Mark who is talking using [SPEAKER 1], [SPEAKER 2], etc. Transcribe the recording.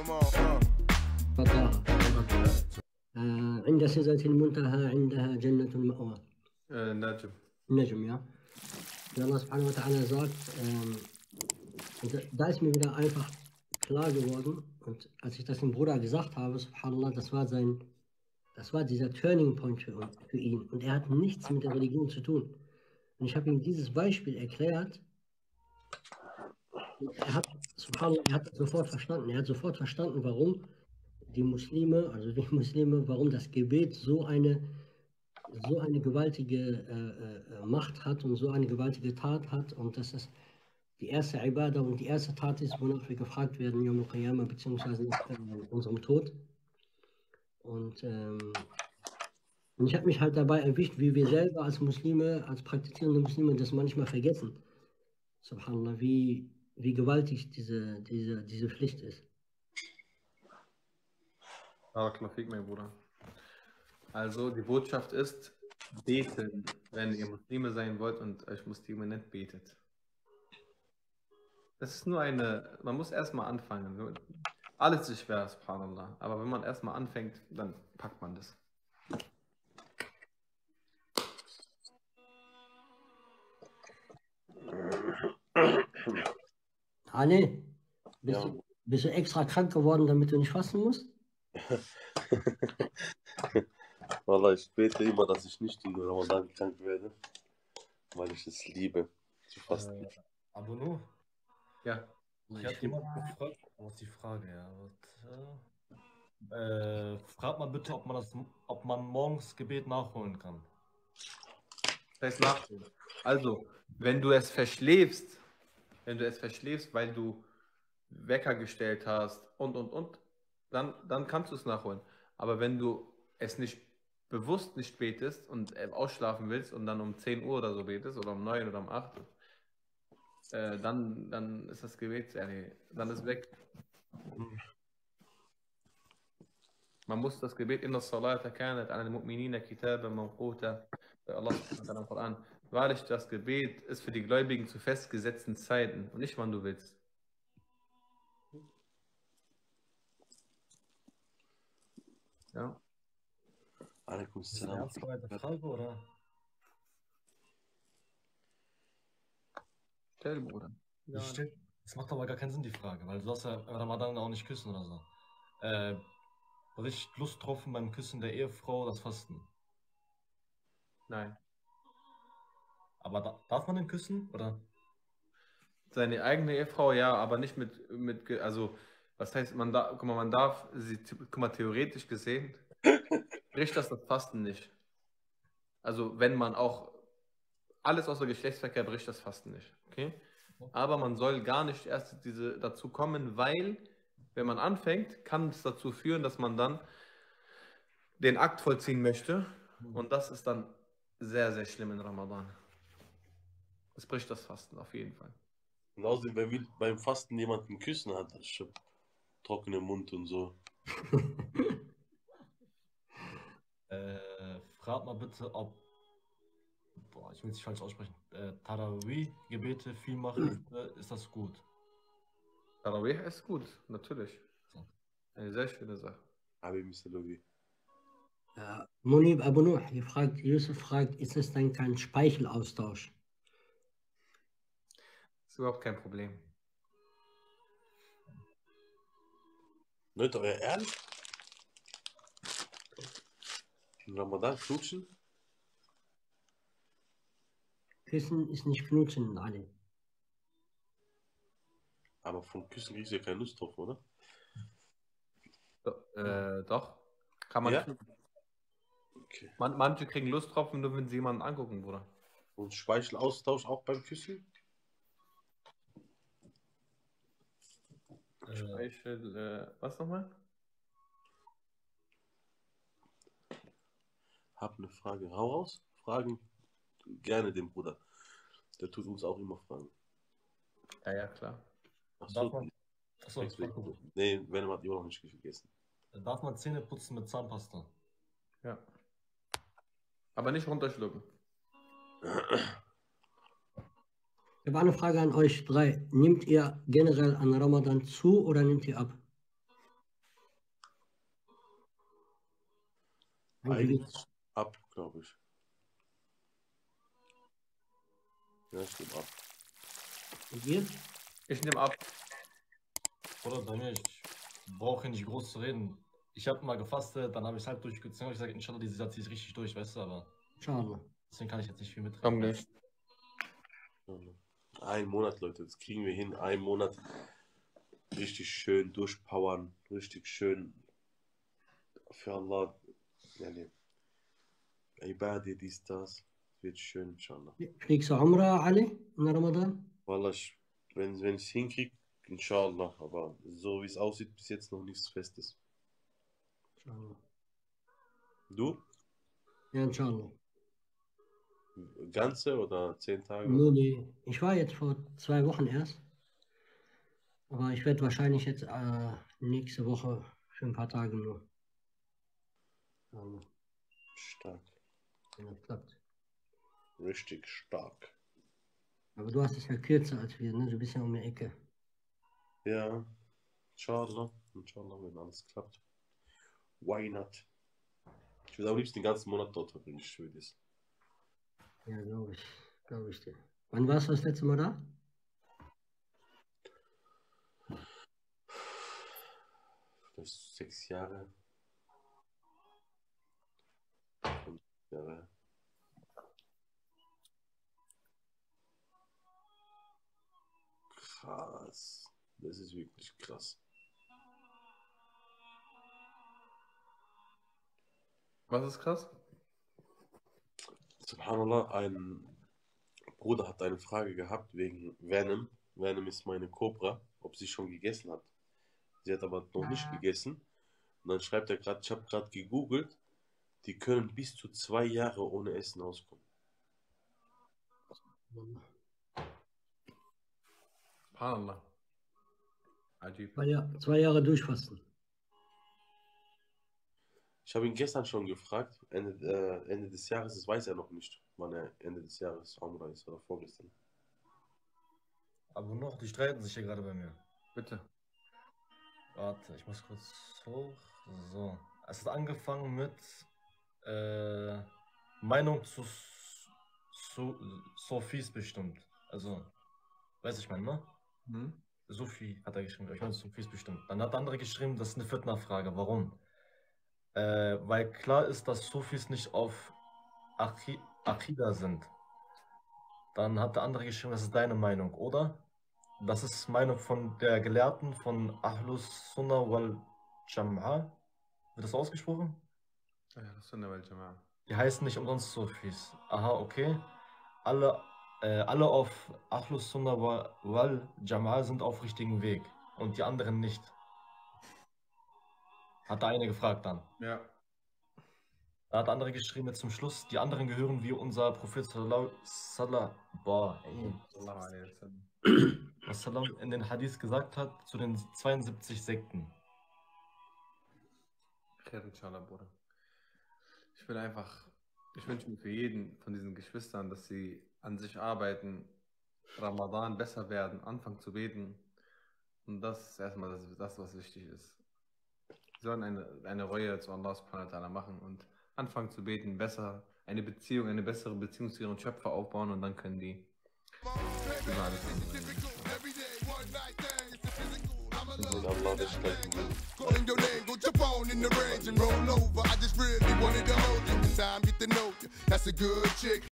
[SPEAKER 1] Come on, uh.
[SPEAKER 2] فطاها آه، عند سدرة المنتهى عندها جنة المأوى
[SPEAKER 3] Äh, Najm.
[SPEAKER 2] Najm, ja. Und Allah subhanahu wa ta'ala sagt, ähm, und da- da ist mir wieder einfach klar geworden, und als ich das dem Bruder gesagt habe, subhanallah, das war sein, das war dieser Turning Point für, uns- für ihn. Und er hat nichts mit der Religion zu tun. Und ich habe ihm dieses Beispiel erklärt. Und Er hat, subhanallah, er hat sofort verstanden. Er hat sofort verstanden, warum die Muslime, also die Muslime, warum das Gebet so eine so eine gewaltige äh, äh, Macht hat und so eine gewaltige Tat hat und dass es die erste Ibadah und die erste Tat ist, wonach wir gefragt werden, Yom al-Qiyamah, beziehungsweise nach äh, unserem Tod. Und, ähm, und ich habe mich halt dabei erwischt, wie wir selber als Muslime, als praktizierende Muslime das manchmal vergessen. Subhanallah, wie, wie gewaltig diese, diese, diese Pflicht ist.
[SPEAKER 3] Barakallahu fik, mein Bruder. Also, die Botschaft ist, beten, wenn ihr Muslime sein wollt und euch Muslime nennt, betet. Das ist nur eine, man muss erstmal anfangen. Alles ist schwer, subhanallah. Aber wenn man erstmal anfängt, dann packt man das.
[SPEAKER 2] Ale, bist,
[SPEAKER 4] Ja.
[SPEAKER 2] du, bist du extra krank geworden, damit du nicht fasten musst?
[SPEAKER 4] Wallah, ich bete immer, dass ich nicht in Ramadan krank werde, weil ich es liebe zu fasten.
[SPEAKER 5] Äh, aber nur,
[SPEAKER 3] Ja.
[SPEAKER 5] ich hatte jemand gefragt, was ist die Frage, ja. Warte. Äh, frag mal bitte, ob man das, ob man morgens Gebet nachholen kann.
[SPEAKER 3] Das heißt nachholen. Also, wenn du es verschläfst, wenn du es verschläfst, weil du Wecker gestellt hast und und und, dann, dann kannst du es nachholen. Aber wenn du es nicht bewusst nicht betest und äh, ausschlafen willst und dann um 10 Uhr oder so betest oder um 9 oder um 8, äh, dann, dann ist das Gebet, nee, dann ist weg. Man muss das Gebet in der Salata kanat an al-Mu'minina kitaban mawquta. Bei Allah im Koran. Wahrlich, das Gebet ist für die Gläubigen zu festgesetzten Zeiten und nicht wann du willst. Ja.
[SPEAKER 4] Alaikum
[SPEAKER 5] Ist das eine
[SPEAKER 4] salam.
[SPEAKER 5] Frage, oder?
[SPEAKER 3] Stell, Bruder.
[SPEAKER 5] Stellt- Das macht aber gar keinen Sinn, die Frage, weil du sollst ja Ramadan auch nicht küssen oder so. Äh, bricht Lust drauf beim Küssen der Ehefrau das Fasten.
[SPEAKER 3] Nein.
[SPEAKER 5] Aber da, darf man denn küssen, oder?
[SPEAKER 3] Seine eigene Ehefrau, ja, aber nicht mit, mit also, was heißt, man darf, guck mal, man darf, sie, guck mal, theoretisch gesehen, bricht das das Fasten nicht. Also, wenn man auch, alles außer Geschlechtsverkehr bricht das Fasten nicht, okay? Aber man soll gar nicht erst diese, dazu kommen, weil, wenn man anfängt, kann es dazu führen, dass man dann den Akt vollziehen möchte und das ist dann sehr, sehr schlimm in Ramadan. Es bricht das Fasten, auf jeden Fall.
[SPEAKER 4] Und außerdem, wer will beim Fasten jemanden küssen, hat das schon trockenen Mund und so.
[SPEAKER 5] Äh, frag mal bitte, ob. Boah, ich will es nicht falsch aussprechen. Äh, Tarawih-Gebete viel machen, äh, ist das gut?
[SPEAKER 3] Tarawih ist gut, natürlich. Eine sehr schöne Sache.
[SPEAKER 4] Abi Misalovi.
[SPEAKER 2] Ja, Munib Abu Nuh, fragt, Yusuf fragt, ist es denn kein Speichelaustausch?
[SPEAKER 3] Ist überhaupt kein Problem.
[SPEAKER 4] Leute, euer Ernst? In Ramadan knutschen?
[SPEAKER 2] Küssen ist nicht knutschen, alle.
[SPEAKER 4] Aber vom Küssen kriegst du ja keine Lust drauf, oder?
[SPEAKER 3] Do, äh, doch. Kann man
[SPEAKER 4] Ja?
[SPEAKER 3] nicht.
[SPEAKER 4] Okay.
[SPEAKER 3] Man, manche kriegen Lust drauf, nur wenn sie jemanden angucken, Bruder.
[SPEAKER 4] Und Speichelaustausch auch beim Küssen?
[SPEAKER 3] Speichel, äh, was nochmal?
[SPEAKER 4] Hab eine Frage. Hau raus. Fragen gerne den Bruder. Der tut uns auch immer Fragen.
[SPEAKER 3] Ja, ja, klar.
[SPEAKER 4] Ach
[SPEAKER 5] Darf
[SPEAKER 4] so.
[SPEAKER 5] man- achso,
[SPEAKER 4] mehr. Nee, Venom hat immer noch nicht vergessen.
[SPEAKER 5] darf man Zähne putzen mit Zahnpasta?
[SPEAKER 3] Ja. Aber nicht runterschlucken.
[SPEAKER 2] Ich habe eine Frage an euch drei. Nehmt ihr generell an Ramadan zu oder nehmt ihr ab?
[SPEAKER 4] Eigentlich ab, glaube ich. Ja, ich nehme ab.
[SPEAKER 2] Und ihr?
[SPEAKER 3] Ich nehme ab.
[SPEAKER 5] Oder bei mir, ich brauche nicht groß zu reden. Ich habe mal gefastet, dann habe ich es halt durchgezogen. Ich sage, inshallah, dieses Jahr ziehe ich richtig durch, weißt du, aber.
[SPEAKER 2] Schade.
[SPEAKER 5] Deswegen kann ich jetzt nicht viel mitreden.
[SPEAKER 3] Komm nicht.
[SPEAKER 4] Ein Monat, Leute, das kriegen wir hin. Ein Monat richtig schön durchpowern, richtig schön für Allah. Ja, nee. Ibadi, dies, das. Wird schön, inshallah.
[SPEAKER 2] Fliegst du Umrah, Ali, in Ramadan?
[SPEAKER 4] Wallah, wenn, wenn ich es hinkriege, inshallah. Aber so wie es aussieht, bis jetzt noch nichts Festes.
[SPEAKER 2] Inshallah.
[SPEAKER 4] Du?
[SPEAKER 2] Ja, inshallah.
[SPEAKER 4] Ganze oder zehn Tage?
[SPEAKER 2] Nee, nee. Ich war jetzt vor zwei Wochen erst. Aber ich werde wahrscheinlich jetzt äh, nächste Woche für ein paar Tage nur. Inshallah,
[SPEAKER 4] Stark.
[SPEAKER 2] Wenn das klappt.
[SPEAKER 4] Richtig stark.
[SPEAKER 2] Aber du hast es ja kürzer als wir, ne? Du bist ja um die Ecke.
[SPEAKER 4] Ja, inshallah. Inshallah, wenn alles klappt. Why not? Ich würde am liebsten den ganzen Monat dort verbringen, ich schwöre das.
[SPEAKER 2] Ja, glaube ich. Glaube ich dir. Wann warst du das letzte Mal da?
[SPEAKER 4] Vielleicht sechs Jahre. Fünf Jahre. Krass. Das ist wirklich krass.
[SPEAKER 3] Was ist krass?
[SPEAKER 4] Subhanallah, ein Bruder hat eine Frage gehabt wegen Venom. Venom ist meine Cobra, ob sie schon gegessen hat. Sie hat aber noch nicht gegessen. Und dann schreibt er gerade, ich habe gerade gegoogelt, die können bis zu zwei Jahre ohne Essen auskommen.
[SPEAKER 3] Subhanallah.
[SPEAKER 2] Zwei, Jahr, zwei Jahre durchfasten.
[SPEAKER 4] Ich habe ihn gestern schon gefragt, Ende, äh, Ende des Jahres, das weiß er noch nicht, wann er Ende des Jahres Umrah ist oder vorgestern.
[SPEAKER 5] Aber noch, die streiten sich hier gerade bei mir.
[SPEAKER 3] Bitte.
[SPEAKER 5] Warte, ich muss kurz hoch. So. Es hat angefangen mit äh, Meinung zu, zu Sophies bestimmt. Also, weiß ich meine, ne?
[SPEAKER 3] Hm?
[SPEAKER 5] Sophie hat er geschrieben, ich meine Sophies bestimmt. Dann hat der andere geschrieben, das ist eine Fitna-Frage. Warum? Äh, weil klar ist, dass Sophies nicht auf Aki Akida sind. Dann hat der andere geschrieben, das ist deine Meinung, oder? Das ist Meinung von der Gelehrten von Ahlus Sunnah wal Jam'a. Wird das ausgesprochen?
[SPEAKER 3] Ja, das ist eine Welt, Jamal.
[SPEAKER 5] Die heißen nicht umsonst Sufis. Aha, okay. Alle, äh, alle auf Ahlus Sunnah wa- wal Jamal sind auf richtigen Weg und die anderen nicht. Hat der eine gefragt dann.
[SPEAKER 3] Ja.
[SPEAKER 5] Da hat der andere geschrieben jetzt zum Schluss, die anderen gehören wie unser Prophet Sallallahu boah, ey, was Salam in den Hadith gesagt hat zu den 72 Sekten.
[SPEAKER 3] Khair, inshallah, Bruder. Ich will einfach, ich wünsche mir für jeden von diesen Geschwistern, dass sie an sich arbeiten, Ramadan besser werden, anfangen zu beten. Und das ist erstmal das, das was wichtig ist. Sie sollen eine, eine Reue zu Allah subhanahu wa ta'ala machen und anfangen zu beten, besser, eine Beziehung, eine bessere Beziehung zu ihren Schöpfer aufbauen und dann können die über alles andere.
[SPEAKER 4] Und Allah, der stärken will.
[SPEAKER 1] Calling your name, go jump on in the range and roll over. I just really wanted to hold you. The time get to know you. That's a good chick.